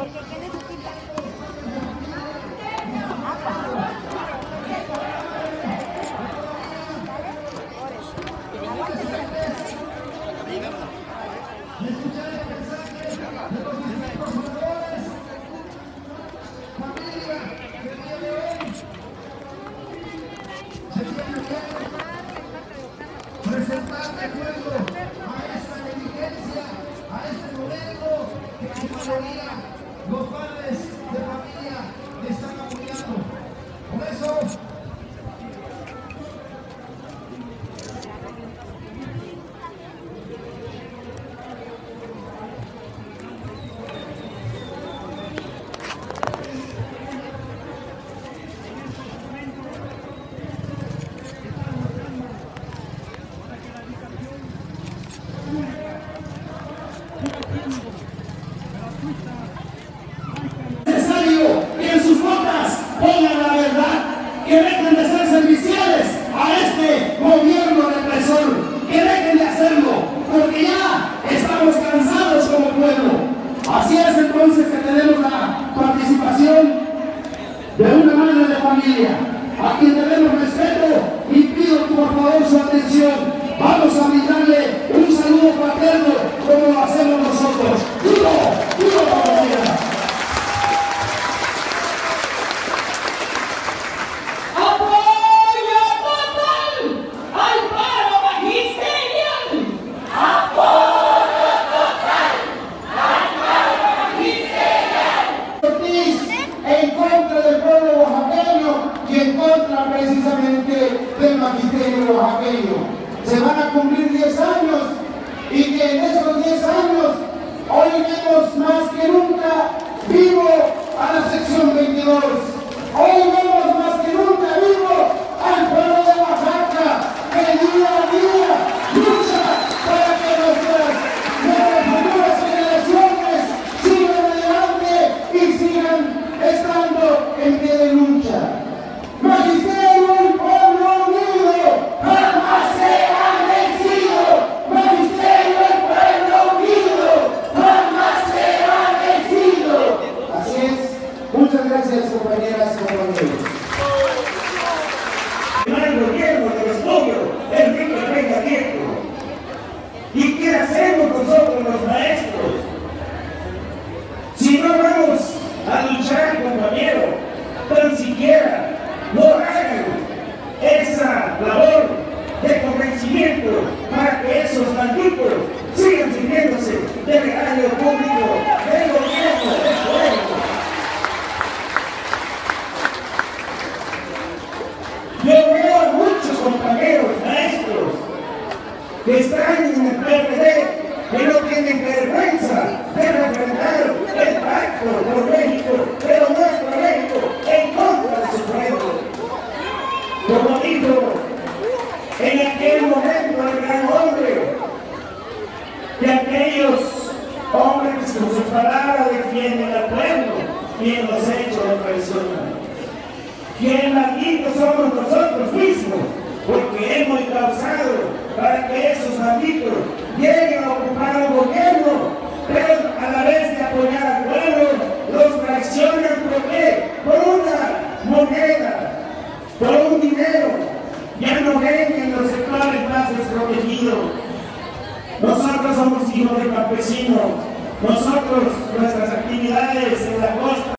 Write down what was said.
porque presentar a esta negligencia, a este modelo que los padres de familia que dejen de ser serviciales a este gobierno represor, que dejen de hacerlo, porque ya estamos cansados como pueblo. Así es entonces que tenemos la participación de una madre de familia, a quien debemos respeto y pido por favor su atención. Vamos a brindarle un saludo fraterno como lo hacemos nosotros. ¡Duro! ¡Duro, familia! ¡Apoyo total al paro magisterial! Ortiz en contra del pueblo oaxaqueño y en contra precisamente del oaxaqueño. Se van a cumplir 10 años y que en esos 10 años hoy vemos más que nunca vivo a la sección 22. Y compañeros. el gobierno de los Enrique Peña Nieto. ¿Y qué hacemos nosotros los maestros? Si no vamos a luchar, compañero, tan siquiera no hagan esa labor de convencimiento para que esos malditos sigan sirviéndose de regaño público del gobierno del pueblo. Yo veo a muchos compañeros maestros que están en el PRD que no tienen vergüenza de refrendar el pacto por México, pero nuestro México en contra de su pueblo. Como dijo en aquel momento el gran hombre, que aquellos hombres con sus palabras defienden al pueblo y en los hechos lo traicionan. Quien malditos somos nosotros mismos, porque hemos causado para que esos malditos lleguen a ocupar el gobierno, pero a la vez de apoyar al pueblo, los traicionan ¿por qué? Por una moneda, por un dinero. Ya no ven en los sectores más desprotegidos. Nosotros somos hijos de campesinos. Nosotros, nuestras actividades en la costa